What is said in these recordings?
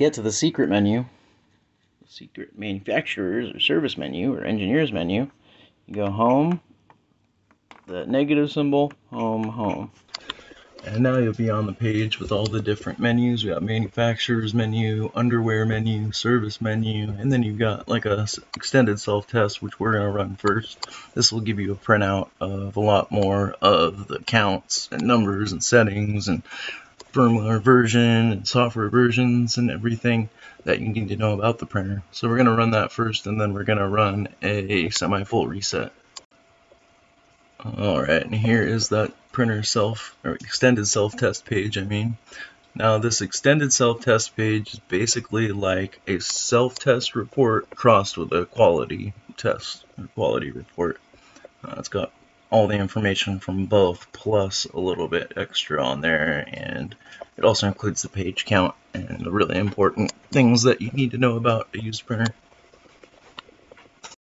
To get to the secret menu, the secret manufacturers or service menu or engineers menu, you go home, the negative symbol, home, home. And now you'll be on the page with all the different menus. We got manufacturers menu, underwear menu, service menu, and then you've got like a extended self-test, which we're gonna run first. This will give you a printout of a lot more of the counts and numbers and settings and firmware version and software versions and everything that you need to know about the printer. So we're gonna run that first, and then we're gonna run a semi-full reset. Alright, and here is that printer self, or extended self-test page, I mean. Now this extended self-test page is basically like a self-test report crossed with a quality test, or quality report. Uh, it's got all the information from both, plus a little bit extra on there, and it also includes the page count and the really important things that you need to know about a used printer.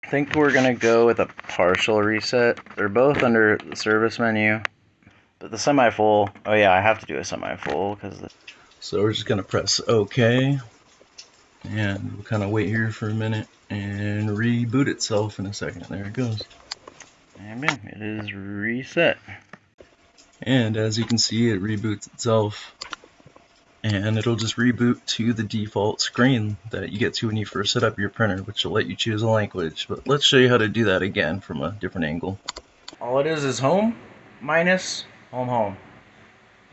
I think we're gonna go with a partial reset. They're both under the service menu, but the semi-full. Oh yeah, I have to do a semi-full because. The... So we're just gonna press OK, and we'll kind of wait here for a minute and reboot itself in a second. There it goes. And bam, it is reset. And as you can see, it reboots itself and it'll just reboot to the default screen that you get to when you first set up your printer, which will let you choose a language. But let's show you how to do that again from a different angle. All it is is home minus home home.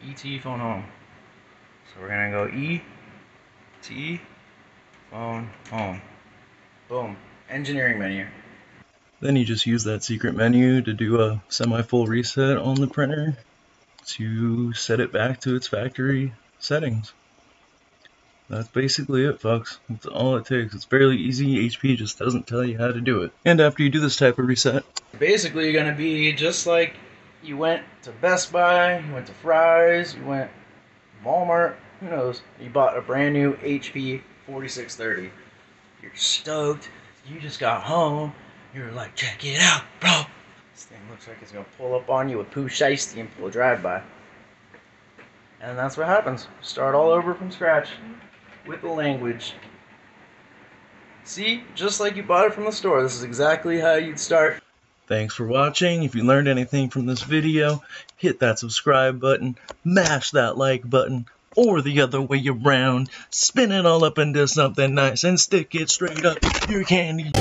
ET phone home. So we're gonna go E T phone home. Boom. Engineering menu. Then you just use that secret menu to do a semi-full reset on the printer to set it back to its factory settings. That's basically it, folks. That's all it takes. It's fairly easy. HP just doesn't tell you how to do it. And after you do this type of reset, basically you're going to be just like you went to Best Buy, you went to Fry's, you went Walmart, who knows. You bought a brand new HP 4630. You're stoked. You just got home. You're like, check it out, bro. This thing looks like it's going to pull up on you with Pooh Shiesty and pull a drive-by. And that's what happens. Start all over from scratch with the language. See, just like you bought it from the store, this is exactly how you'd start. Thanks for watching. If you learned anything from this video, hit that subscribe button, mash that like button, or the other way around. Spin it all up into something nice and stick it straight up your candy.